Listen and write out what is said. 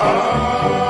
Oh!